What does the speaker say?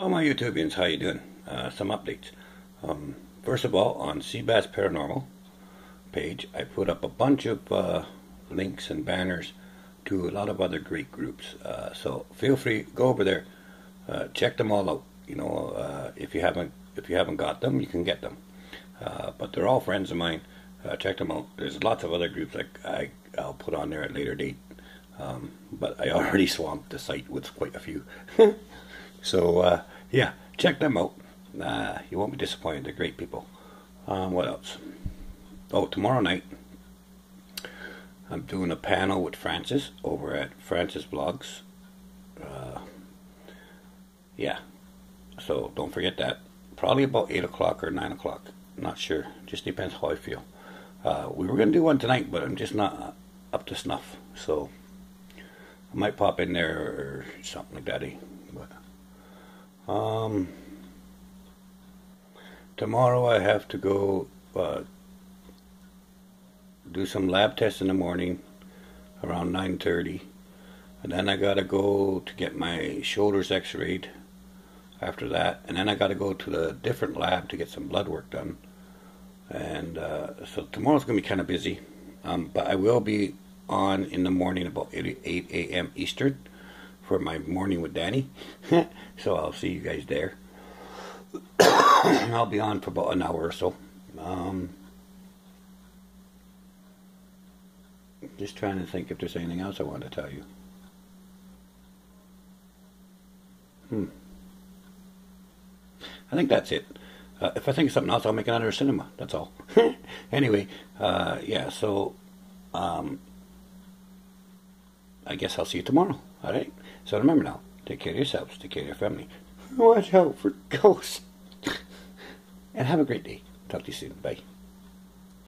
Hello my YouTubians, how you doing? Uh, some updates. Um, first of all, on CBAS Paranormal page, I put up a bunch of uh, links and banners to a lot of other great groups. Uh, so feel free, go over there, uh, check them all out. You know, uh, if you haven't if you haven't got them, you can get them. Uh, but they're all friends of mine. check them out. There's lots of other groups like I I'll put on there at a later date. Um, but I already swamped the site with quite a few. So, uh, yeah, check them out. Uh, you won't be disappointed. They're great people. Um, what else? Oh, tomorrow night, I'm doing a panel with Francis over at Francis Vlogs. Uh, yeah, so don't forget that. Probably about 8 o'clock or 9 o'clock. Not sure. Just depends how I feel. Uh, we were going to do one tonight, but I'm just not up to snuff. So I might pop in there or something like that. But um, tomorrow I have to go uh, do some lab tests in the morning around 9.30 and then I gotta go to get my shoulders x-rayed after that. And then I gotta go to the different lab to get some blood work done. And uh, so tomorrow's gonna be kind of busy. Um, but I will be on in the morning about 8, 8 a.m. Eastern for my morning with Danny. so I'll see you guys there. I'll be on for about an hour or so. Um, just trying to think if there's anything else I want to tell you. Hmm. I think that's it. Uh, if I think of something else, I'll make another cinema. That's all. anyway, uh, yeah, so um, I guess I'll see you tomorrow. All right? So remember now, take care of yourselves, take care of your family. Watch out for ghosts. and have a great day. Talk to you soon. Bye.